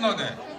ので。